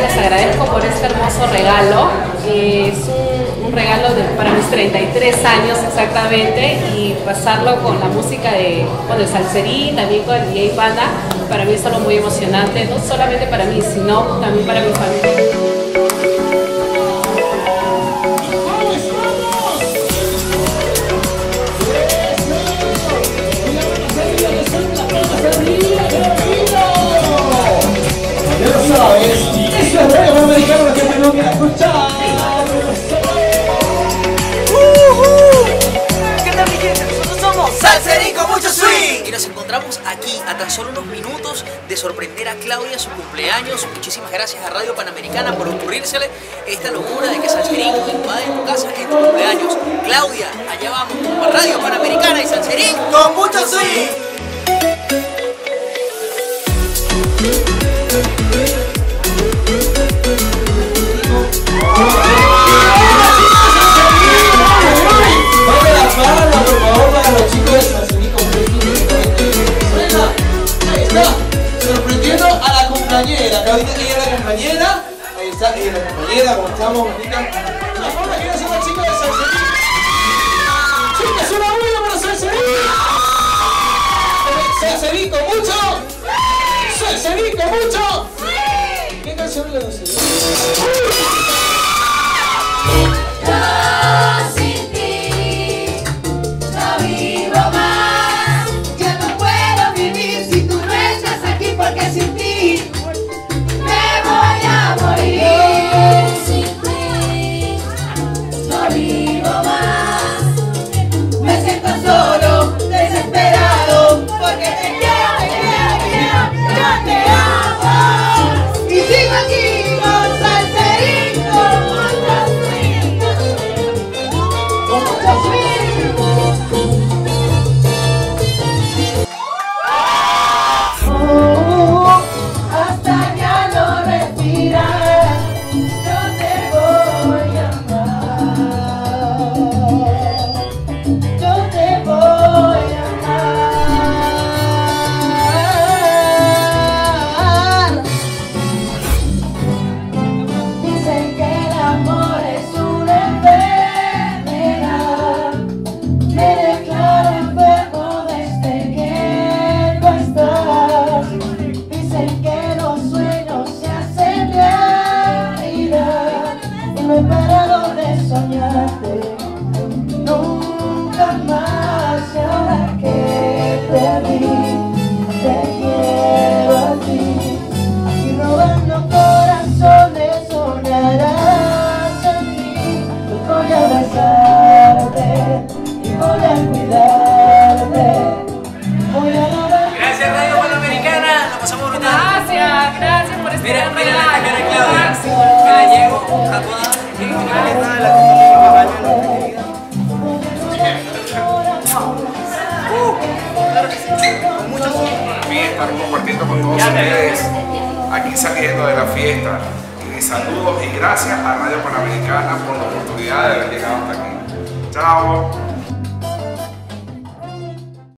les agradezco por este hermoso regalo. Es un 33 años exactamente y pasarlo con la música de, bueno, el salserín, también con el DJ Banda, para mí es algo muy emocionante, no solamente para mí, sino también para mi familia. Eso es lo que tengo que escuchar. Nos encontramos aquí a tan solo unos minutos de sorprender a Claudia su cumpleaños. Muchísimas gracias a Radio Panamericana por ocurrírsele esta locura de que Salserín invade tu casa en tu cumpleaños. Claudia, allá vamos con Radio Panamericana y Salserín con mucho swing. Sorprendiendo a la compañera, que ahorita ella es la compañera, ahí está, ella es la compañera, como estamos, bonita. La que son los chicos de Salserín. Chicas, una buena para Salserín. Con mucho. Salserín con mucho. ¿Qué canción le gusta? Thank you. Estar compartiendo con todos ustedes aquí saliendo de la fiesta. Y saludos y gracias a Radio Panamericana por la oportunidad de haber llegado hasta aquí. Chao.